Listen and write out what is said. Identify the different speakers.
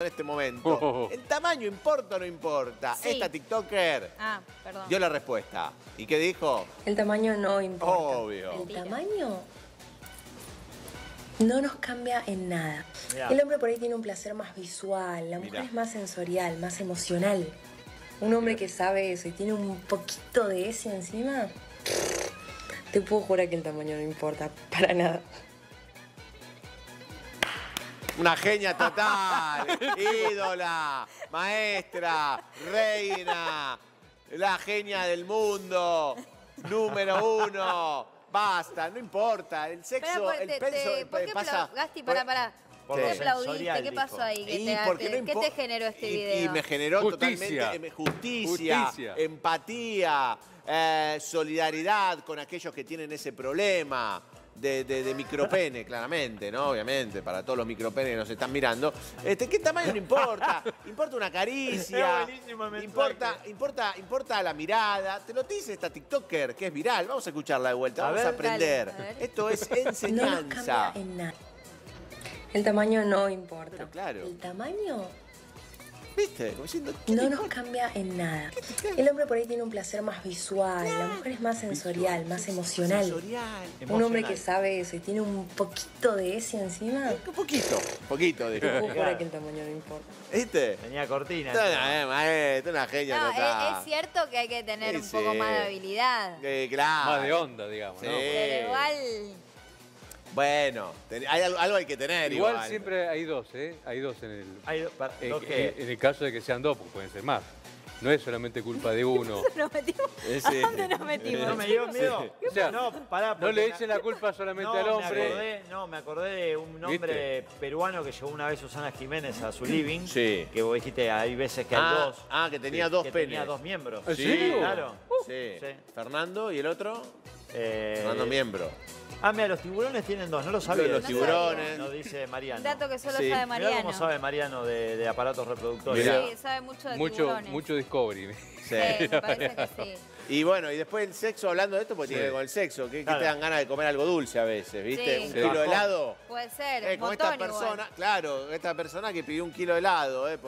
Speaker 1: en este momento.
Speaker 2: Oh.
Speaker 1: ¿El tamaño importa o no importa?
Speaker 3: Sí.
Speaker 1: Esta TikToker
Speaker 3: Ah, perdón.
Speaker 1: dio la respuesta. ¿Y qué dijo?
Speaker 4: El tamaño no importa.
Speaker 1: Obvio.
Speaker 4: El tamaño no nos cambia en nada.
Speaker 5: Mirá.
Speaker 4: El hombre por ahí tiene un placer más visual, la mujer
Speaker 1: Mirá.
Speaker 4: es más sensorial, más emocional. Un hombre que sabe eso y tiene un poquito de ese encima, te puedo jurar que el tamaño no importa para nada.
Speaker 1: Una genia total, ídola, maestra, reina, la genia del mundo, número uno. Basta, no importa. El sexo,
Speaker 3: por-
Speaker 1: el
Speaker 3: te-
Speaker 1: peso
Speaker 3: te- ¿por qué
Speaker 1: pasa.
Speaker 3: Gasti, pará, pará.
Speaker 5: por
Speaker 3: ¿Por qué aplaudiste? ¿Qué pasó ahí? ¿Qué
Speaker 1: Y
Speaker 3: te,
Speaker 1: porque
Speaker 3: te-
Speaker 1: no
Speaker 3: ¿qué
Speaker 1: impo-
Speaker 3: te generó este
Speaker 1: y-
Speaker 3: video?
Speaker 1: Y, me generó
Speaker 2: Justicia.
Speaker 1: totalmente eh, justicia,
Speaker 2: Justicia.
Speaker 1: empatía, eh, solidaridad con aquellos que tienen ese problema. De, de- de micropene, claramente, ¿no? Obviamente, para todos los micropenes que nos están mirando. Este, ¿Qué tamaño no importa? Importa una caricia. Importa, importa, importa la mirada. Te lo dice esta TikToker que es viral. Vamos a escucharla de vuelta.
Speaker 5: A
Speaker 1: Vamos a aprender.
Speaker 3: Dale, a ver.
Speaker 1: Esto es
Speaker 4: No nos
Speaker 1: enseñanza.
Speaker 4: cambia en nada. El tamaño no importa.
Speaker 1: Pero claro.
Speaker 4: El tamaño
Speaker 1: ¿Viste? Como diciendo, ¿qué
Speaker 4: no nos cambia en nada. El hombre por ahí tiene un placer más visual, la mujer es más sensorial, más emocional.
Speaker 1: Sensorial.
Speaker 4: Un hombre que sabe eso y tiene un poquito de ese encima,
Speaker 1: Un poquito, un poquito,
Speaker 4: jurar
Speaker 5: Claro.
Speaker 4: que el tamaño no importa.
Speaker 1: ¿Viste?
Speaker 5: Tenía cortina.
Speaker 1: Es una, eh, genia
Speaker 3: No, es, es cierto que hay que tener
Speaker 1: Sí,
Speaker 3: un poco
Speaker 1: sí.
Speaker 3: más de habilidad.
Speaker 1: Eh, claro.
Speaker 2: Más de onda, digamos.
Speaker 3: Pero igual.
Speaker 1: Bueno, ten- hay algo, algo hay que tener igual.
Speaker 2: Igual siempre hay dos, ¿eh? Hay dos en el,
Speaker 5: Hay- para-
Speaker 2: en,
Speaker 5: ¿lo qué?
Speaker 2: en- en el caso de que sean dos, porque pueden ser más. No es solamente culpa de uno.
Speaker 3: Nos metimos.
Speaker 1: Eh,
Speaker 3: ¿A dónde nos metimos?
Speaker 5: No me dio miedo.
Speaker 2: O sea,
Speaker 5: no, pará.
Speaker 2: No
Speaker 5: porque
Speaker 2: le echen la culpa solamente
Speaker 5: no,
Speaker 2: al
Speaker 5: Me
Speaker 2: hombre.
Speaker 5: acordé, no, me acordé de un hombre peruano que llevó una vez Susana Jiménez a su living.
Speaker 1: Sí.
Speaker 5: Que vos dijiste, hay veces que hay
Speaker 1: Ah,
Speaker 5: dos.
Speaker 1: ah, que tenía dos
Speaker 5: que
Speaker 1: penes.
Speaker 5: Tenía dos miembros.
Speaker 2: ¿En
Speaker 1: Sí,
Speaker 2: serio?
Speaker 5: Claro.
Speaker 1: Sí.
Speaker 5: Sí.
Speaker 1: Fernando y el otro,
Speaker 5: Eh,
Speaker 1: Fernando Miembro.
Speaker 5: Ah, mira, los tiburones tienen dos, no lo sabía.
Speaker 1: Los tiburones.
Speaker 5: No dice Mariano.
Speaker 3: Un dato que solo
Speaker 1: Sí.
Speaker 3: sabe
Speaker 5: Mirá
Speaker 3: Mariano.
Speaker 5: cómo sabe Mariano de, de aparatos reproductores.
Speaker 1: Mirá.
Speaker 3: Sí, sabe mucho de
Speaker 2: Mucho,
Speaker 3: tiburones.
Speaker 2: mucho Discovery.
Speaker 1: Sí.
Speaker 3: Sí, me parece que sí.
Speaker 1: Y bueno, y después el sexo, hablando de esto, porque
Speaker 2: Sí.
Speaker 1: tiene que ver con el sexo. ¿Qué, qué
Speaker 5: Claro.
Speaker 1: te dan ganas de comer algo dulce a veces, viste?
Speaker 3: Sí.
Speaker 1: Un
Speaker 3: Sí.
Speaker 1: kilo de helado.
Speaker 3: Puede ser.
Speaker 1: Eh,
Speaker 3: un
Speaker 1: con esta
Speaker 3: montón igual.
Speaker 1: persona, claro, esta persona que pidió un kilo de helado, eh, pues